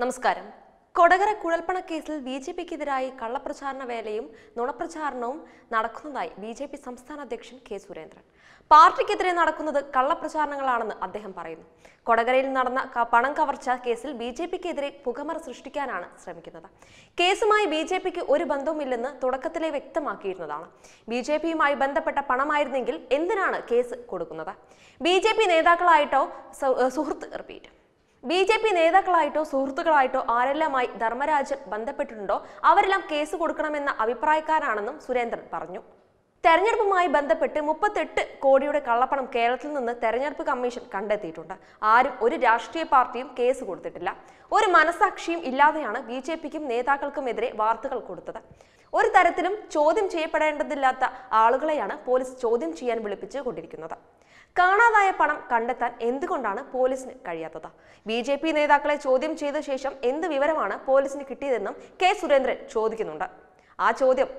നമസ്കാരം. കൊടകര കുഴൽപ്പണ കേസിൽ B J പിക്കെതിരായി കള്ളപ്രചാരണ വേലയും നുണപ്രചാരണവും നടക്കുന്നതായി ബി ജെ പി സംസ്ഥാന അധ്യക്ഷൻ കെ സുരേന്ദ്രൻ. പാർട്ടിക്കെതിരെ നടക്കുന്നത് കള്ളപ്രചാരണങ്ങളാണെന്ന് അദ്ദേഹം പറയുന്നു. കൊടകരയിൽ നടന്ന പണം കവർച്ച കേസിൽ ബി ജെ പിക്കെതിരെ പുകമറ സൃഷ്ടിക്കാനാണ് ശ്രമിക്കുന്നത്. കേസുമായി ബി ജെ പിക്ക് ഒരു ബന്ധവുമില്ലെന്ന് തുടക്കത്തിലെ വ്യക്തമാക്കിയിരുന്നതാണ്. ബി ജെ പിയുമായി ബന്ധപ്പെട്ട പണമായിരുന്നെങ്കിൽ എന്തിനാണ് കേസ് കൊടുക്കുന്നത്? ബി ജെ പി നേതാക്കളായിട്ടോ സുഹൃത്ത് റിപ്പീറ്റ്. ബി ജെ പി നേതാക്കളായിട്ടോ സുഹൃത്തുക്കളായിട്ടോ ആരെല്ലാമായി ധർമ്മരാജൻ ബന്ധപ്പെട്ടിട്ടുണ്ടോ? അവരെല്ലാം കേസ് കൊടുക്കണമെന്ന അഭിപ്രായക്കാരാണെന്നും സുരേന്ദ്രൻ പറഞ്ഞു. തെരഞ്ഞെടുപ്പുമായി ബന്ധപ്പെട്ട് മുപ്പത്തെട്ട് കോടിയുടെ കള്ളപ്പണം കേരളത്തിൽ നിന്ന് തെരഞ്ഞെടുപ്പ് കമ്മീഷൻ കണ്ടെത്തിയിട്ടുണ്ട്. ആരും ഒരു രാഷ്ട്രീയ പാർട്ടിയും കേസ് കൊടുത്തിട്ടില്ല. ഒരു മനസാക്ഷിയും ഇല്ലാതെയാണ് ബി ജെ പിക്കും നേതാക്കൾക്കുമെതിരെ വാർത്തകൾ കൊടുത്തത്. ഒരു തരത്തിലും ചോദ്യം ചെയ്യപ്പെടേണ്ടതില്ലാത്ത ആളുകളെയാണ് പോലീസ് ചോദ്യം ചെയ്യാൻ വിളിപ്പിച്ചു കൊണ്ടിരിക്കുന്നത്. കാണാതായ പണം കണ്ടെത്താൻ എന്തുകൊണ്ടാണ് പോലീസിന് കഴിയാത്തത്? ബി ജെ പി നേതാക്കളെ ചോദ്യം ചെയ്ത ശേഷം എന്ത് വിവരമാണ് പോലീസിന് കിട്ടിയതെന്നും കെ സുരേന്ദ്രൻ ചോദിക്കുന്നുണ്ട്. ആ ചോദ്യം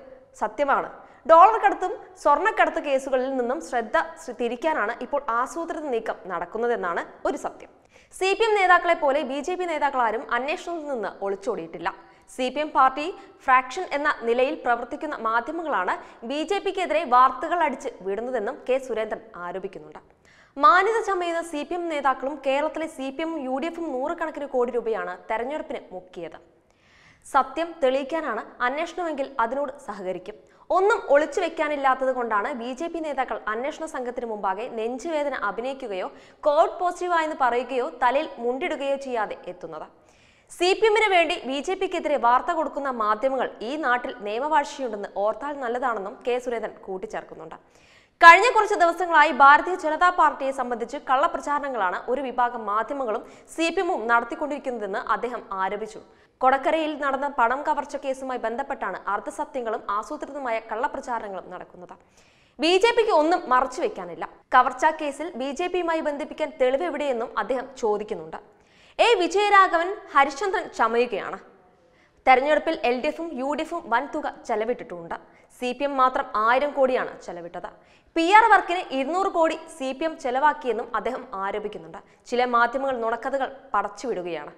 സത്യമാണ്. ഡോളർ കടത്തും സ്വർണക്കടത്ത് കേസുകളിൽ നിന്നും ശ്രദ്ധ തിരിക്കാനാണ് ഇപ്പോൾ ആസൂത്രിത നീക്കം നടക്കുന്നതെന്നാണ് ഒരു സത്യം. സി പി എം നേതാക്കളെ പോലെ ബി ജെ പി നേതാക്കളാരും അന്വേഷണത്തിൽ നിന്ന് ഒളിച്ചോടിയിട്ടില്ല. C P M party fraction എന്ന നിലയിൽ പ്രവർത്തിക്കുന്ന മാധ്യമങ്ങളാണ് ബി ജെ പിക്കെതിരെ വാർത്തകൾ അടിച്ച് വിടുന്നതെന്നും കെ സുരേന്ദ്രൻ ആരോപിക്കുന്നുണ്ട്. മാന്യത ചമയുന്ന സി പി എം നേതാക്കളും കേരളത്തിലെ സി പി എമ്മും യു ഡി എഫും നൂറുകണക്കിന് കോടി രൂപയാണ് തെരഞ്ഞെടുപ്പിന് മുക്കിയത്. സത്യം തെളിയിക്കാനാണ് അന്വേഷണമെങ്കിൽ അതിനോട് സഹകരിക്കും. ഒന്നും ഒളിച്ചു വെക്കാനില്ലാത്തത് കൊണ്ടാണ് ബി ജെ പി നേതാക്കൾ അന്വേഷണ സംഘത്തിന് മുമ്പാകെ നെഞ്ചുവേദന അഭിനയിക്കുകയോ കോവിഡ് പോസിറ്റീവായെന്ന് പറയുകയോ തലയിൽ മുണ്ടിടുകയോ ചെയ്യാതെ എത്തുന്നത്. സി പി എമ്മിന് വേണ്ടി ബി ജെ പിക്കെതിരെ വാർത്ത കൊടുക്കുന്ന മാധ്യമങ്ങൾ ഈ നാട്ടിൽ നിയമവാഴ്ചയുണ്ടെന്ന് ഓർത്താൽ നല്ലതാണെന്നും കെ സുരേന്ദ്രൻ കൂട്ടിച്ചേർക്കുന്നുണ്ട്. കഴിഞ്ഞ കുറച്ച് ദിവസങ്ങളായി ഭാരതീയ ജനതാ പാർട്ടിയെ സംബന്ധിച്ച് കള്ളപ്രചാരണങ്ങളാണ് ഒരു വിഭാഗം മാധ്യമങ്ങളും സി പി എമ്മും നടത്തിക്കൊണ്ടിരിക്കുന്നതെന്ന് അദ്ദേഹം ആരോപിച്ചു. കൊടക്കരയിൽ നടന്ന പണം കവർച്ച കേസുമായി ബന്ധപ്പെട്ടാണ് അർദ്ധസത്യങ്ങളും ആസൂത്രിതമായ കള്ളപ്രചാരണങ്ങളും നടക്കുന്നത്. ബി ജെ പിക്ക് ഒന്നും മറച്ചു വെക്കാനില്ല. കവർച്ച കേസിൽ ബി ജെ പിയുമായി ബന്ധിപ്പിക്കാൻ തെളിവ് എവിടെയെന്നും അദ്ദേഹം ചോദിക്കുന്നുണ്ട്. എ വിജയരാഘവൻ ഹരിശ്ചന്ദ്രൻ ചമയുകയാണ്. തെരഞ്ഞെടുപ്പിൽ എൽ ഡി എഫും യു ഡി എഫും വൻതുക ചെലവിട്ടിട്ടുമുണ്ട് സി പി എം മാത്രം ആയിരം കോടിയാണ് ചെലവിട്ടത്. പി ആർ വർക്കിന് ഇരുന്നൂറ് കോടി സി പി എം ചെലവാക്കിയെന്നും അദ്ദേഹം ആരോപിക്കുന്നുണ്ട്. ചില മാധ്യമങ്ങൾ നുണക്കഥകൾ പടച്ചുവിടുകയാണ്.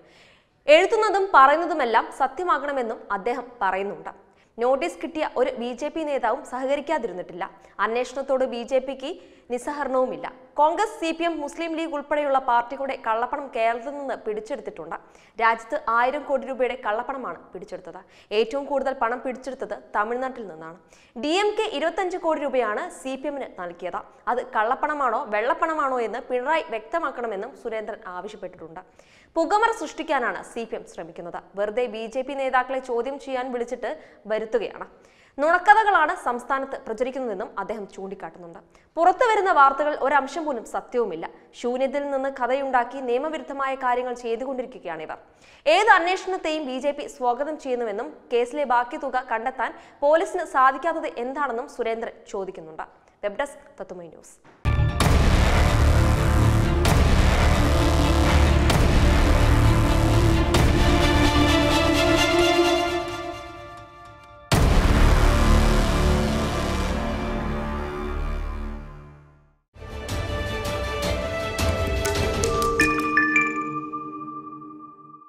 എഴുതുന്നതും പറയുന്നതുമെല്ലാം സത്യമാകണമെന്നും അദ്ദേഹം പറയുന്നുണ്ട്. നോട്ടീസ് കിട്ടിയ ഒരു ബി ജെ പി നേതാവും സഹകരിക്കാതിരുന്നിട്ടില്ല. അന്വേഷണത്തോട് ബി ജെ പിക്ക് നിസ്സഹരണവുമില്ല Congress C P M Muslim League ഉൾപ്പെടെയുള്ള പാർട്ടികളുടെ കള്ളപ്പണം കേരളത്തിൽ നിന്ന് പിടിച്ചെടുത്തിട്ടുണ്ട്. രാജ്യത്ത് ആയിരം കോടി രൂപയുടെ കള്ളപ്പണമാണ് പിടിച്ചെടുത്തത്. ഏറ്റവും കൂടുതൽ പണം പിടിച്ചെടുത്തത് തമിഴ്നാട്ടിൽ നിന്നാണ്. ഡി എം കെ ഇരുപത്തഞ്ച് കോടി രൂപയാണ് സി പി എമ്മിന് നൽകിയത്. അത് കള്ളപ്പണമാണോ വെള്ളപ്പണമാണോ എന്ന് പിണറായി വ്യക്തമാക്കണമെന്നും സുരേന്ദ്രൻ ആവശ്യപ്പെട്ടിട്ടുണ്ട്. പുകമറ സൃഷ്ടിക്കാനാണ് സി പി എം ശ്രമിക്കുന്നത്. വെറുതെ ബി ജെ പി നേതാക്കളെ ചോദ്യം ചെയ്യാൻ വിളിച്ചിട്ട് വരുത്തുകയാണ്. നുണക്കഥകളാണ് സംസ്ഥാനത്ത് പ്രചരിക്കുന്നതെന്നും അദ്ദേഹം ചൂണ്ടിക്കാട്ടുന്നുണ്ട്. പുറത്തു വരുന്ന വാർത്തകൾ ഒരംശം പോലും സത്യവുമില്ല. ശൂന്യത്തിൽ നിന്ന് കഥയുണ്ടാക്കി നിയമവിരുദ്ധമായ കാര്യങ്ങൾ ചെയ്തുകൊണ്ടിരിക്കുകയാണ് ഇവർ. ഏത് അന്വേഷണത്തെയും ബി ജെ പി സ്വാഗതം ചെയ്യുന്നുവെന്നും കേസിലെ ബാക്കി തുക കണ്ടെത്താൻ പോലീസിന് സാധിക്കാത്തത് എന്താണെന്നും സുരേന്ദ്രൻ ചോദിക്കുന്നുണ്ട്. Web desk Tatwamayi news.